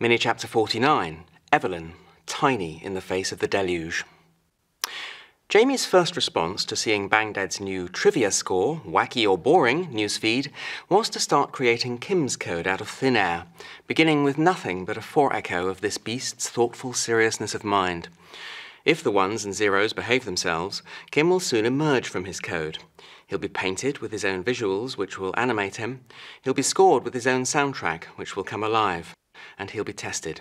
Mini chapter 49 Evelyn, tiny in the face of the deluge. Jaymi's first response to seeing Bang Dead's new trivia score, wacky or boring, newsfeed, was to start creating Kim's code out of thin air, beginning with nothing but a fore-echo of this beast's thoughtful seriousness of mind. If the ones and zeros behave themselves, Kim will soon emerge from his code. He'll be painted with his own visuals, which will animate him. He'll be scored with his own soundtrack, which will come alive. And he'll be tested.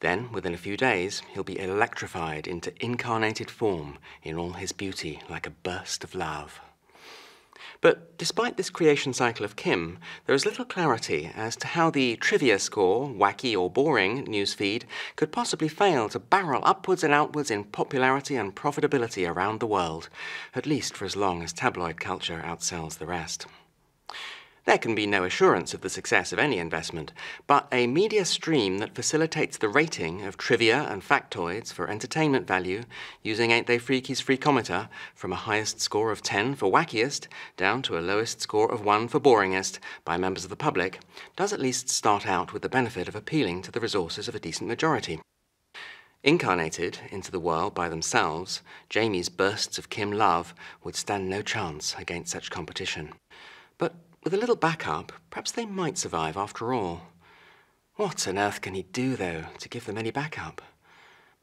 Then, within a few days, he'll be electrified into incarnated form in all his beauty, like a burst of love. But despite this creation cycle of Kim, there is little clarity as to how the trivia score, wacky or boring newsfeed could possibly fail to barrel upwards and outwards in popularity and profitability around the world, at least for as long as tabloid culture outsells the rest. There can be no assurance of the success of any investment, but a media stream that facilitates the rating of trivia and factoids for entertainment value using Ain'tTheyFreaky's Freakometer from a highest score of 10 for wackiest down to a lowest score of 1 for boringest by members of the public does at least start out with the benefit of appealing to the resources of a decent majority. Incarnated into the world by themselves, Jaymi's bursts of Kim love would stand no chance against such competition. But with a little backup, perhaps they might survive after all. What on earth can he do, though, to give them any backup?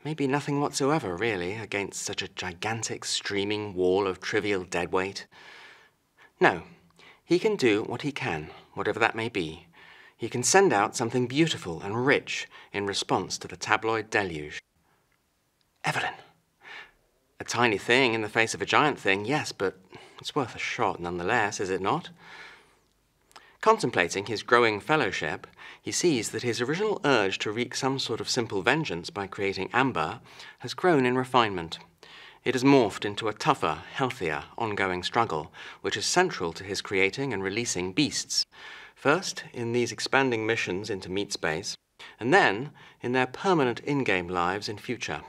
Maybe nothing whatsoever, really, against such a gigantic streaming wall of trivial deadweight. No, he can do what he can, whatever that may be. He can send out something beautiful and rich in response to the tabloid deluge. Evelyn. A tiny thing in the face of a giant thing, yes, but it's worth a shot nonetheless, is it not? Contemplating his growing fellowship, he sees that his original urge to wreak some sort of simple vengeance by creating Amber has grown in refinement. It has morphed into a tougher, healthier, ongoing struggle, which is central to his creating and releasing beasts. First, in these expanding missions into meat space, and then in their permanent in game lives in future.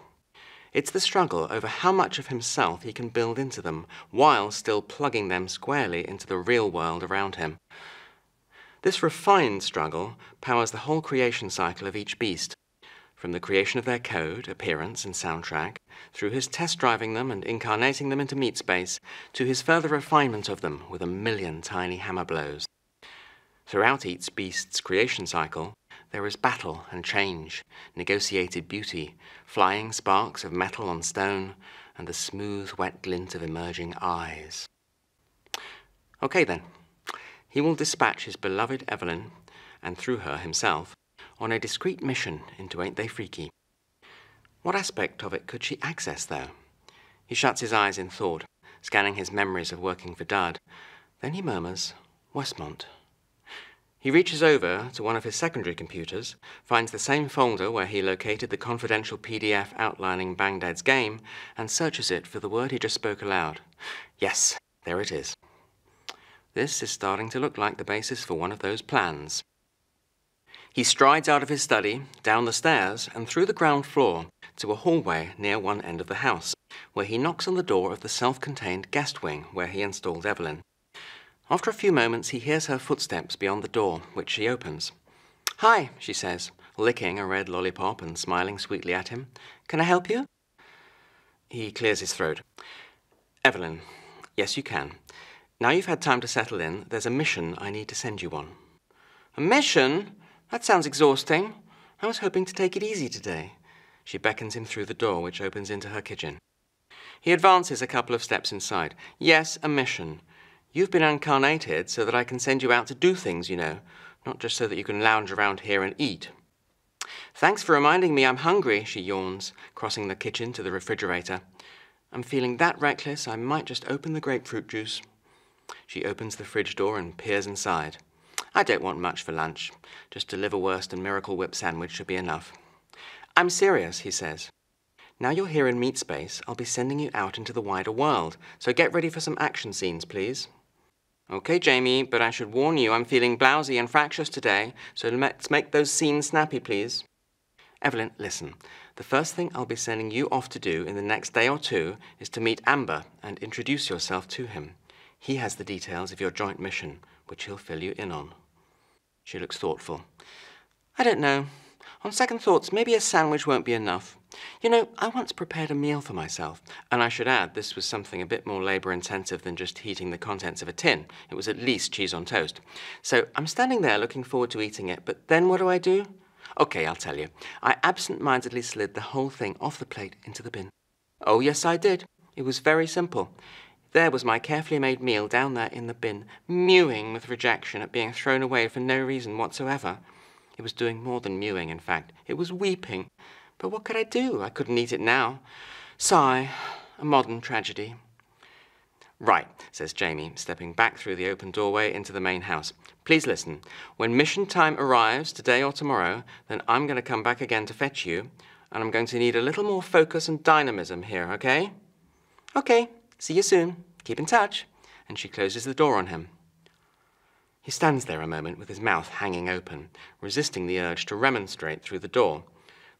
It's the struggle over how much of himself he can build into them, while still plugging them squarely into the real world around him. This refined struggle powers the whole creation cycle of each beast, from the creation of their code, appearance, and soundtrack, through his test driving them and incarnating them into meat space, to his further refinement of them with a million tiny hammer blows. Throughout each beast's creation cycle, there is battle and change, negotiated beauty, flying sparks of metal on stone, and the smooth, wet glint of emerging eyes. Okay then, he will dispatch his beloved Evelyn, and through her himself, on a discreet mission into Ain'tTheyFreaky. What aspect of it could she access, though? He shuts his eyes in thought, scanning his memories of working for Dud. Then he murmurs, Westmont. He reaches over to one of his secondary computers, finds the same folder where he located the confidential PDF outlining Bang Dead's game, and searches it for the word he just spoke aloud. Yes, there it is. This is starting to look like the basis for one of those plans. He strides out of his study, down the stairs, and through the ground floor to a hallway near one end of the house, where he knocks on the door of the self contained guest wing where he installed Evelyn. After a few moments, he hears her footsteps beyond the door, which she opens. Hi, she says, licking a red lollipop and smiling sweetly at him. Can I help you? He clears his throat. Evelyn, yes, you can. Now you've had time to settle in, there's a mission I need to send you on. A mission? That sounds exhausting. I was hoping to take it easy today. She beckons him through the door, which opens into her kitchen. He advances a couple of steps inside. Yes, a mission. You've been incarnated so that I can send you out to do things, you know, not just so that you can lounge around here and eat. Thanks for reminding me I'm hungry, she yawns, crossing the kitchen to the refrigerator. I'm feeling that reckless I might just open the grapefruit juice. She opens the fridge door and peers inside. I don't want much for lunch. Just a liverwurst and Miracle Whip sandwich should be enough. I'm serious, he says. Now you're here in Meat Space, I'll be sending you out into the wider world, so get ready for some action scenes, please. Okay, Jaymi, but I should warn you I'm feeling blousy and fractious today, so let's make those scenes snappy, please. Evelyn, listen. The first thing I'll be sending you off to do in the next day or two is to meet Amber and introduce yourself to him. He has the details of your joint mission, which he'll fill you in on. She looks thoughtful. I don't know. On second thoughts, maybe a sandwich won't be enough. You know, I once prepared a meal for myself, and I should add this was something a bit more labour intensive than just heating the contents of a tin. It was at least cheese on toast. So I'm standing there looking forward to eating it, but then what do I do? Okay, I'll tell you. I absent mindedly slid the whole thing off the plate into the bin. Oh, yes, I did. It was very simple. There was my carefully made meal down there in the bin, mewing with rejection at being thrown away for no reason whatsoever. It was doing more than mewing, in fact. It was weeping. But what could I do? I couldn't eat it now. Sigh. A modern tragedy. Right, says Jaymi, stepping back through the open doorway into the main house. Please listen. When mission time arrives, today or tomorrow, then I'm going to come back again to fetch you, and I'm going to need a little more focus and dynamism here, okay? Okay, see you soon. Keep in touch. And she closes the door on him. He stands there a moment with his mouth hanging open, resisting the urge to remonstrate through the door.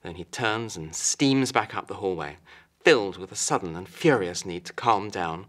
Then he turns and steams back up the hallway, filled with a sudden and furious need to calm down